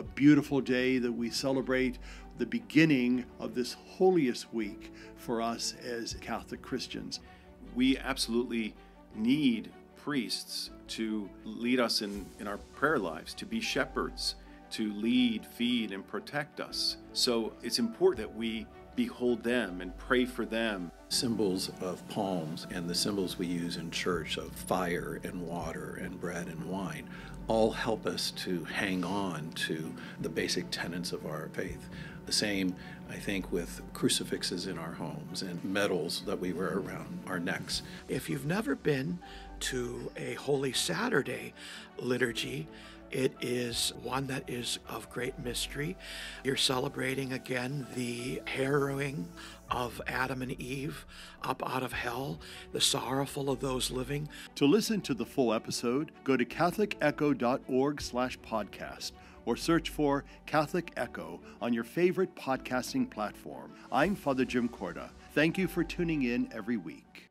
a beautiful day that we celebrate the beginning of this holiest week for us as Catholic Christians. We absolutely need priests to lead us in, in our prayer lives, to be shepherds, to lead, feed, and protect us. So it's important that we behold them and pray for them. Symbols of palms and the symbols we use in church of fire and water and bread and wine all help us to hang on to the basic tenets of our faith. The same, I think, with crucifixes in our homes and medals that we wear around our necks. If you've never been to a Holy Saturday liturgy, it is one that is of great mystery. You're celebrating again the harrowing of Adam and Eve up out of hell, the sorrowful of those living. To listen to the full episode, go to catholicecho.org/podcast or search for Catholic Echo on your favorite podcasting platform. I'm Father Jim Korda. Thank you for tuning in every week.